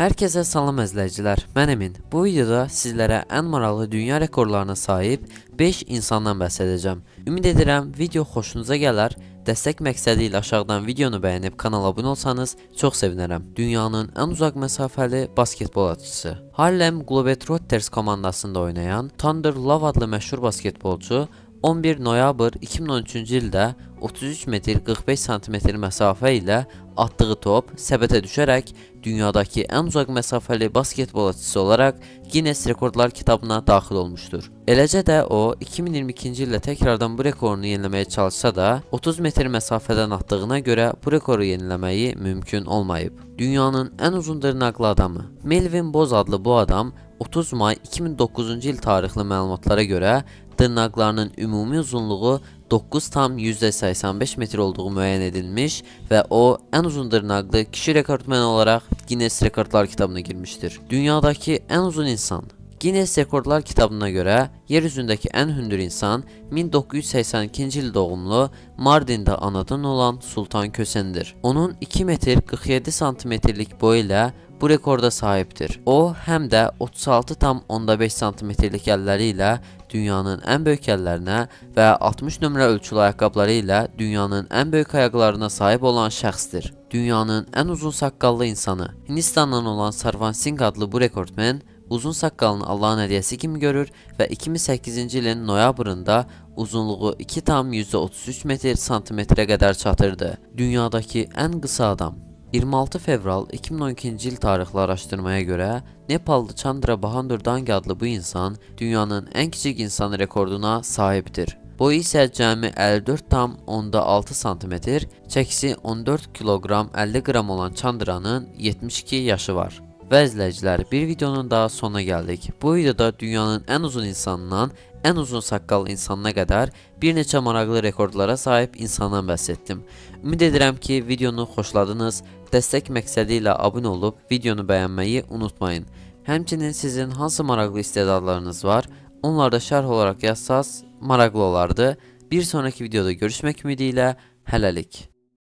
Hər kəsə salam əzləyicilər. Mən Emin. Bu videoda sizlərə ən maraqlı dünya rekordlarına sahib 5 insandan bəhs edəcəm. Ümid edirəm video xoşunuza gələr. Dəstək məqsədi ilə aşağıdan videonu bəyənib kanala abunə olsanız çox sevinərəm. Dünyanın ən uzaq məsafəli basketbol atçısı. Harlem Globetrotters komandasında oynayan Thunder Love adlı məşhur basketbolçu 11 noyabr 2013-cü ildə 33 metr 45 sm məsafə ilə atdığı top səbətə düşərək dünyadakı ən uzaq məsafəli basketbol atçısı olaraq Guinness Rekordlar kitabına daxil olmuşdur. Eləcə də o 2022-ci ildə təkrardan bu rekorunu yeniləməyə çalışsa da 30 metr məsafədən atdığına görə bu rekoru yeniləməyi mümkün olmayıb. Dünyanın ən uzun dırnaqlı adamı Melvin Boz adlı bu adam 30 may 2009-cu il tarixli məlumatlara görə dırnaqlarının ümumi uzunluğu 9,85 metr olduğu müəyyən edilmiş və o ən uzun dırnaqlı kişi rekordmeni olaraq Guinness Rekordlar kitabına girmişdir. Dünyadakı ən uzun insan Guinness Rekordlar kitabına görə yer üzündəki ən hündür insan 1982-ci il doğumlu Mardində anadan olan Sultan Kösəndir. Onun 2 metr 47 santimetrlik boyu ilə bu rekorda sahibdir. O, həm də 36,5 santimetrlik əlləri ilə dünyanın ən böyük əllərinə və 60 nömrə ölçülü ayaqqabıları ilə dünyanın ən böyük ayaqlarına sahib olan şəxsdir. Dünyanın ən uzun saqqallı insanı Hindistandan olan Sarvan Singh adlı bu rekordmen uzun saqqalını Allahın hədiyyəsi kimi görür və 2008-ci ilin noyabrında uzunluğu 2,33 metr santimetrə qədər çatırdı. Dünyadakı ən qısa adam 26 fevral 2012-ci il tarixli araşdırmaya görə Nepallı Chandra Bahadur Dangi adlı bu insan dünyanın ən kiçik insan rekorduna sahibdir. Boyu isə cəmi 54,6 sm, çəkisi 14 kiloqram 50 qram olan Chandra'nın 72 yaşı var. Və izləyicilər, bir videonun daha sonuna gəldik. Bu videoda dünyanın ən uzun insanından ən uzun saqqallı insanına qədər bir neçə maraqlı rekordlara sahib insandan bəhs etdim. Ümid edirəm ki, videonu xoşladınız. Dəstək məqsədi ilə abunə olub videonu bəyənməyi unutmayın. Həmçinin sizin hansı maraqlı istedadlarınız var, onları da şərh olaraq yazsaz maraqlı olardı. Bir sonraki videoda görüşmək ümidi ilə hələlik.